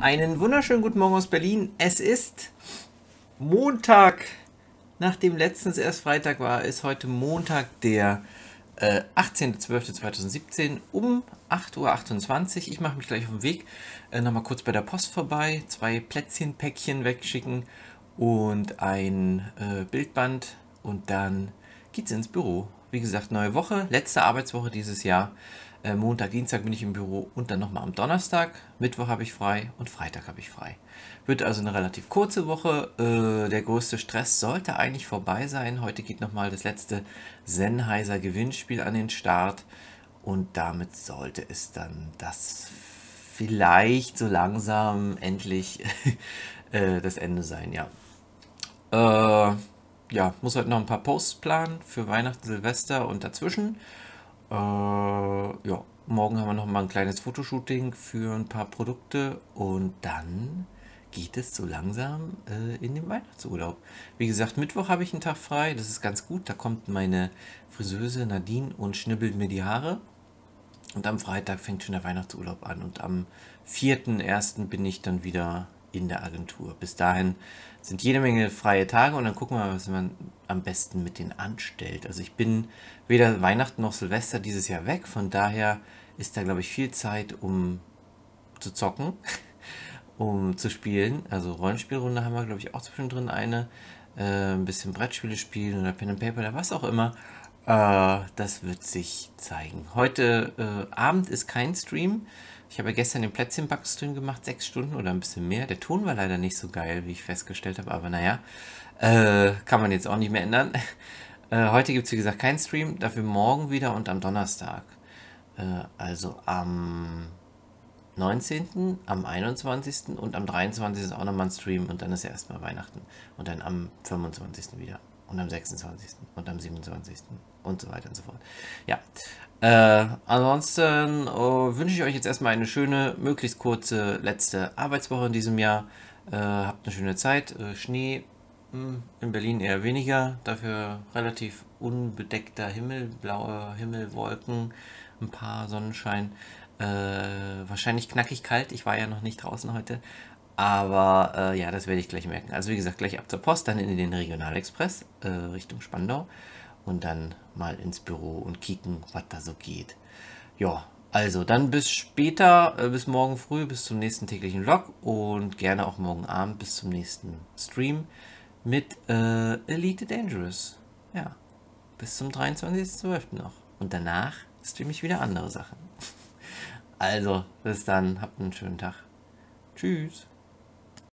Einen wunderschönen guten Morgen aus Berlin. Es ist Montag. Nachdem letztens erst Freitag war, ist heute Montag, der äh, 18.12.2017 um 8.28 Uhr. Ich mache mich gleich auf den Weg. Äh, Nochmal kurz bei der Post vorbei. Zwei Plätzchenpäckchen wegschicken und ein äh, Bildband. Und dann geht's ins Büro. Wie gesagt, neue Woche, letzte Arbeitswoche dieses Jahr. Äh, Montag, Dienstag bin ich im Büro und dann nochmal am Donnerstag. Mittwoch habe ich frei und Freitag habe ich frei. Wird also eine relativ kurze Woche. Äh, der größte Stress sollte eigentlich vorbei sein. Heute geht nochmal das letzte Sennheiser Gewinnspiel an den Start. Und damit sollte es dann das vielleicht so langsam endlich äh, das Ende sein, ja. Äh, ja, muss heute noch ein paar Posts planen für Weihnachten, Silvester und dazwischen. Äh, ja, morgen haben wir noch mal ein kleines Fotoshooting für ein paar Produkte und dann geht es so langsam äh, in den Weihnachtsurlaub. Wie gesagt, Mittwoch habe ich einen Tag frei, das ist ganz gut. Da kommt meine Friseuse Nadine und schnibbelt mir die Haare. Und am Freitag fängt schon der Weihnachtsurlaub an und am 4.1. bin ich dann wieder in der Agentur. Bis dahin sind jede Menge freie Tage und dann gucken wir mal, was man am besten mit denen anstellt. Also ich bin weder Weihnachten noch Silvester dieses Jahr weg, von daher ist da, glaube ich, viel Zeit, um zu zocken, um zu spielen. Also Rollenspielrunde haben wir, glaube ich, auch zwischendrin eine. Äh, ein bisschen Brettspiele spielen oder Pen and Paper oder was auch immer. Äh, das wird sich zeigen. Heute äh, Abend ist kein Stream. Ich habe gestern den Plätzchenbackstream gemacht, sechs Stunden oder ein bisschen mehr. Der Ton war leider nicht so geil, wie ich festgestellt habe, aber naja, äh, kann man jetzt auch nicht mehr ändern. Äh, heute gibt es wie gesagt keinen Stream, dafür morgen wieder und am Donnerstag. Äh, also am 19., am 21. und am 23. ist auch nochmal ein Stream und dann ist ja erstmal Weihnachten. Und dann am 25. wieder und am 26. und am 27. und so weiter und so fort. Ja, äh, ansonsten äh, wünsche ich euch jetzt erstmal eine schöne, möglichst kurze letzte Arbeitswoche in diesem Jahr. Äh, habt eine schöne Zeit. Äh, Schnee mh, hm, in Berlin eher weniger, dafür relativ unbedeckter Himmel, blaue Himmelwolken, ein paar Sonnenschein. Äh, wahrscheinlich knackig kalt. Ich war ja noch nicht draußen heute. Aber äh, ja, das werde ich gleich merken. Also wie gesagt, gleich ab zur Post, dann in den Regionalexpress äh, Richtung Spandau und dann mal ins Büro und kicken, was da so geht. Ja, also dann bis später, äh, bis morgen früh, bis zum nächsten täglichen Vlog und gerne auch morgen Abend bis zum nächsten Stream mit äh, Elite Dangerous. Ja, bis zum 23.12. noch. Und danach streame ich wieder andere Sachen. Also, bis dann, habt einen schönen Tag. Tschüss.